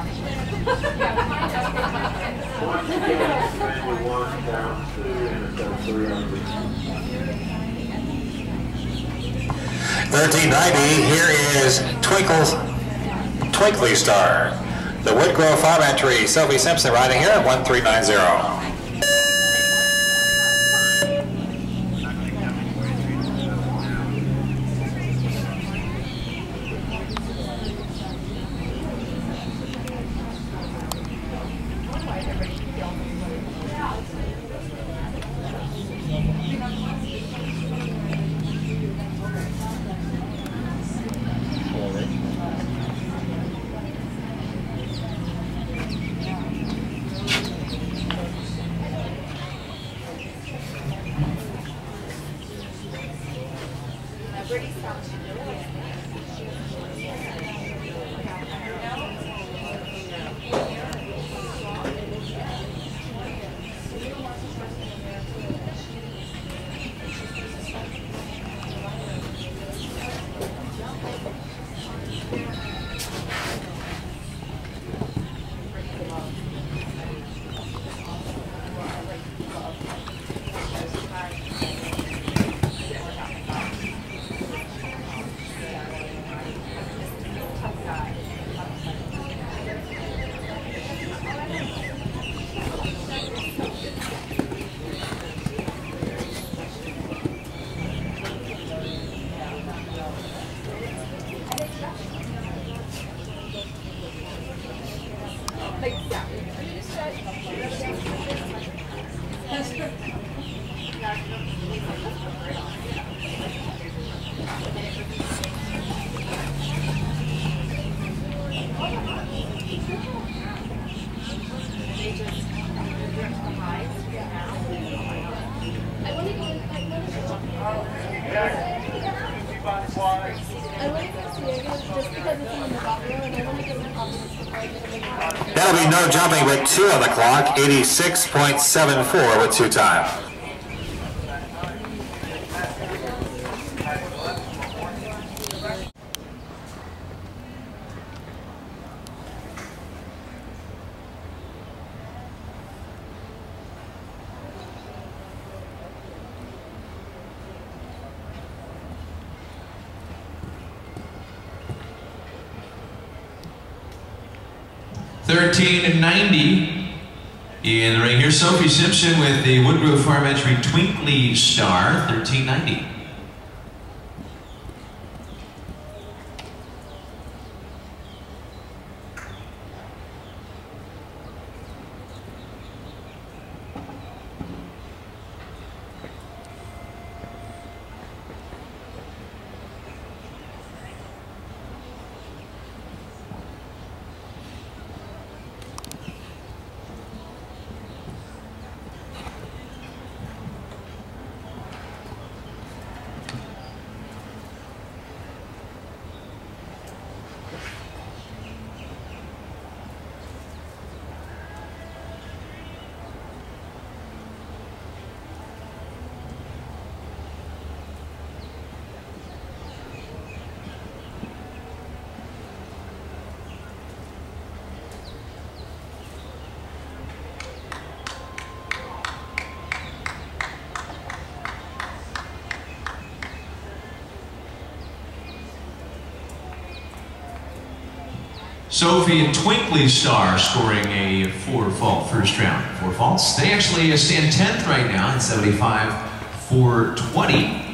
One three hundred. 1390, here is Twinkle, Twinkley Star. The Woodgrove Farm entry, Sophie Simpson riding here at 1390. I want like I to see it just because it's in the bottom and I want That'll be no jumping with two on the clock, 86.74 with two time. 1390. in the ring here, Sophie Simpson with the Woodgrove Farm Entry Twinkley Star, 1390. Sophie and Twinkley Star scoring a four fault first round. Four faults. They actually stand 10th right now in 75 420.